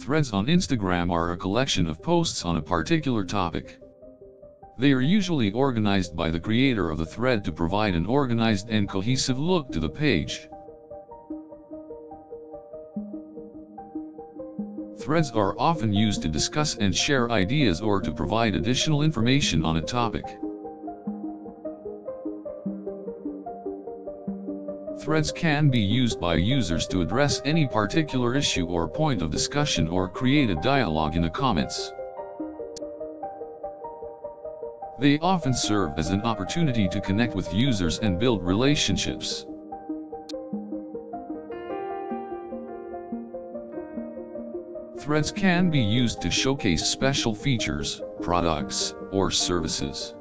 Threads on Instagram are a collection of posts on a particular topic. They are usually organized by the creator of the thread to provide an organized and cohesive look to the page. Threads are often used to discuss and share ideas or to provide additional information on a topic. Threads can be used by users to address any particular issue or point of discussion or create a dialogue in the comments. They often serve as an opportunity to connect with users and build relationships. Threads can be used to showcase special features, products, or services.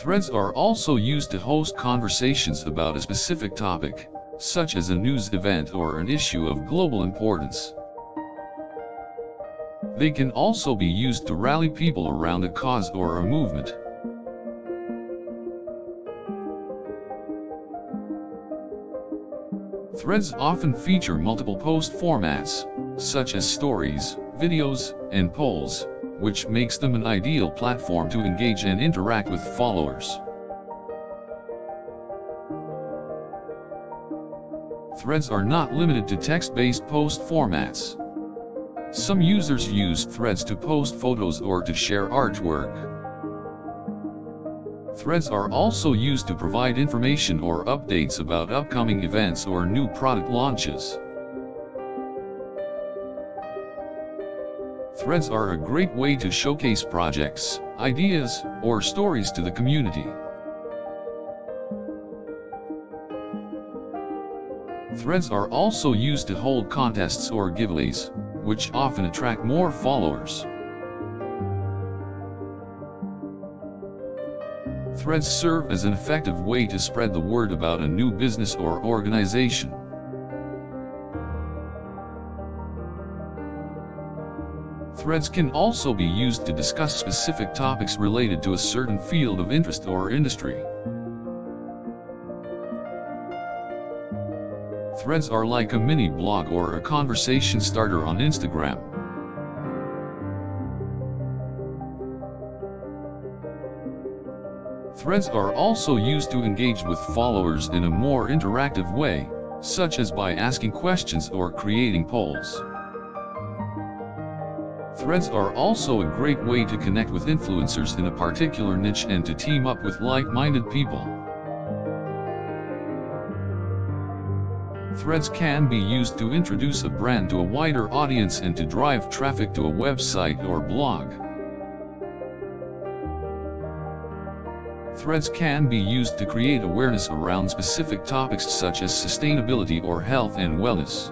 Threads are also used to host conversations about a specific topic, such as a news event or an issue of global importance. They can also be used to rally people around a cause or a movement. Threads often feature multiple post formats, such as stories, videos, and polls, which makes them an ideal platform to engage and interact with followers. Threads are not limited to text-based post formats. Some users use threads to post photos or to share artwork. Threads are also used to provide information or updates about upcoming events or new product launches. Threads are a great way to showcase projects, ideas, or stories to the community. Threads are also used to hold contests or giveaways, which often attract more followers. Threads serve as an effective way to spread the word about a new business or organization. Threads can also be used to discuss specific topics related to a certain field of interest or industry. Threads are like a mini blog or a conversation starter on Instagram. Threads are also used to engage with followers in a more interactive way, such as by asking questions or creating polls. Threads are also a great way to connect with influencers in a particular niche and to team up with like-minded people. Threads can be used to introduce a brand to a wider audience and to drive traffic to a website or blog. Threads can be used to create awareness around specific topics such as sustainability or health and wellness.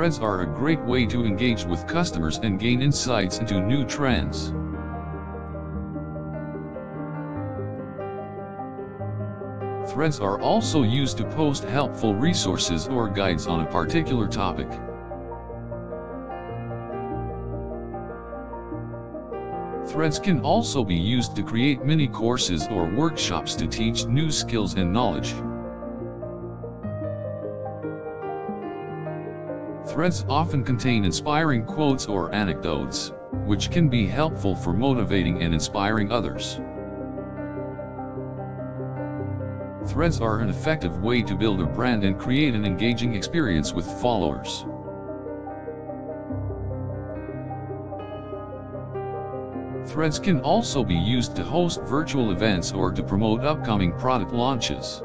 Threads are a great way to engage with customers and gain insights into new trends. Threads are also used to post helpful resources or guides on a particular topic. Threads can also be used to create mini courses or workshops to teach new skills and knowledge. Threads often contain inspiring quotes or anecdotes, which can be helpful for motivating and inspiring others. Threads are an effective way to build a brand and create an engaging experience with followers. Threads can also be used to host virtual events or to promote upcoming product launches.